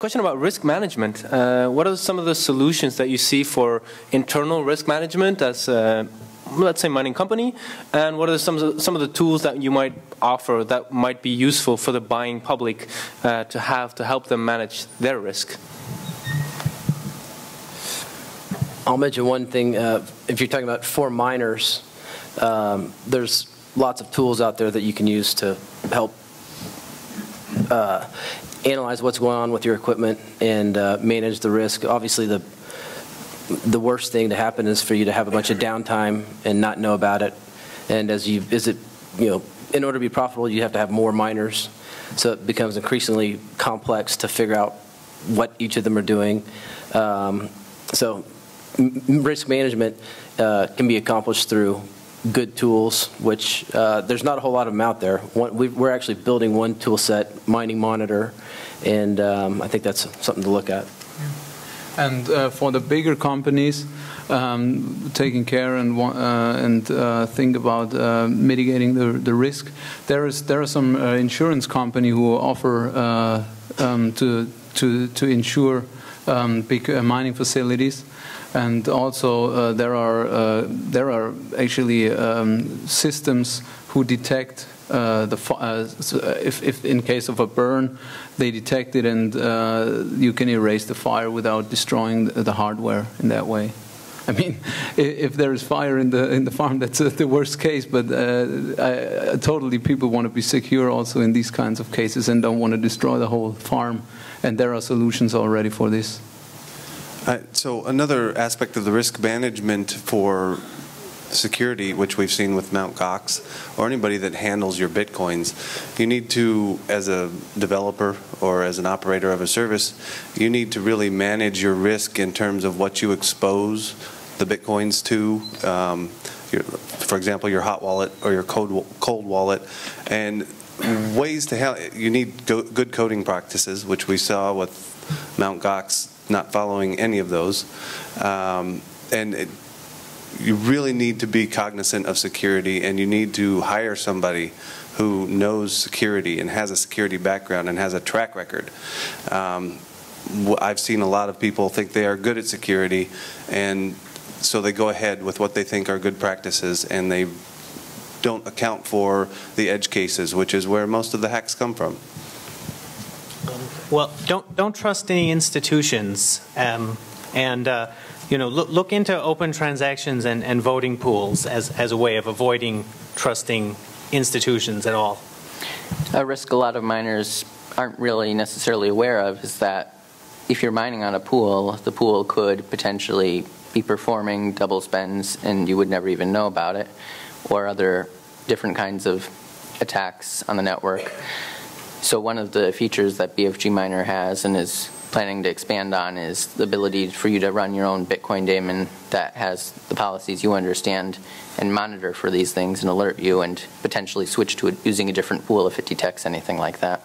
Question about risk management. Uh, what are some of the solutions that you see for internal risk management as, a, let's say, mining company? And what are some of the, some of the tools that you might offer that might be useful for the buying public uh, to have to help them manage their risk? I'll mention one thing. Uh, if you're talking about for miners, um, there's lots of tools out there that you can use to help uh, analyze what's going on with your equipment and uh, manage the risk. Obviously, the the worst thing to happen is for you to have a bunch of downtime and not know about it. And as you visit, you know, in order to be profitable, you have to have more miners. So it becomes increasingly complex to figure out what each of them are doing. Um, so risk management uh, can be accomplished through good tools, which uh, there's not a whole lot of them out there. One, we are actually building one tool set, Mining Monitor, and um, I think that's something to look at. And uh, for the bigger companies, um, taking care and uh, and uh, think about uh, mitigating the the risk, there is there are some uh, insurance company who offer um, to to to insure um, big mining facilities and also uh, there are uh, there are actually um, systems who detect uh, the uh, if, if in case of a burn they detect it and uh, you can erase the fire without destroying the hardware in that way. I mean, if there is fire in the in the farm, that's uh, the worst case. But I, totally, people want to be secure also in these kinds of cases and don't want to destroy the whole farm. And there are solutions already for this. Uh, so another aspect of the risk management for security, which we've seen with Mt. Gox, or anybody that handles your bitcoins, you need to, as a developer or as an operator of a service, you need to really manage your risk in terms of what you expose the bitcoins to. Um, your, for example, your hot wallet or your cold, cold wallet, and ways to help. You need go, good coding practices, which we saw with Mt. Gox not following any of those. Um, and it, you really need to be cognizant of security and you need to hire somebody who knows security and has a security background and has a track record. Um, I've seen a lot of people think they are good at security and so they go ahead with what they think are good practices and they don't account for the edge cases, which is where most of the hacks come from. Well, don't don't trust any institutions, um, and uh, you know look, look into open transactions and, and voting pools as as a way of avoiding trusting institutions at all. A risk a lot of miners aren't really necessarily aware of is that if you're mining on a pool, the pool could potentially be performing double spends and you would never even know about it, or other different kinds of attacks on the network. So one of the features that BFG Miner has and is planning to expand on is the ability for you to run your own Bitcoin daemon that has the policies you understand and monitor for these things and alert you and potentially switch to using a different pool if it detects anything like that.